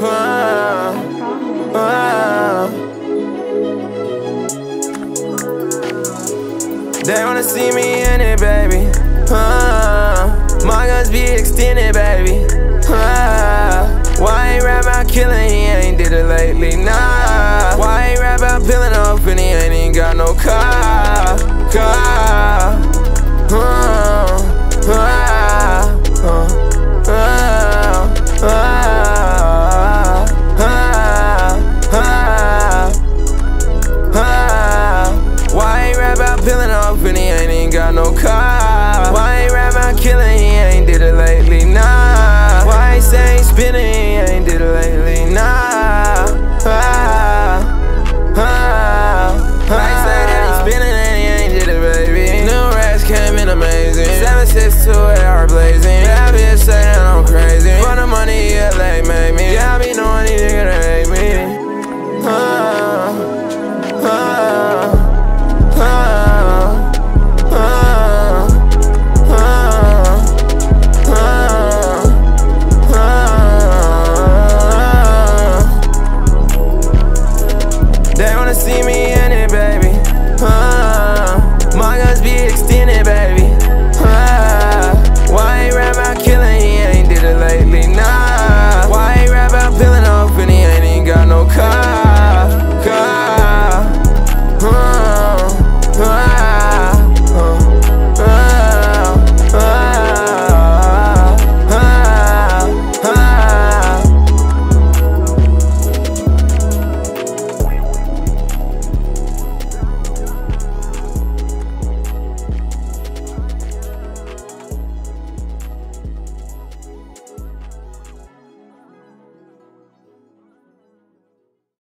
They wanna see me in it, baby. Uh, my guns be extended, baby. Uh, why ain't rap out killing? He ain't did it lately, nah. to blazing. Yeah, saying I'm crazy. Run the money, yeah, they made me. Yeah, be knowing these niggas hate me. Uh, uh, uh. See me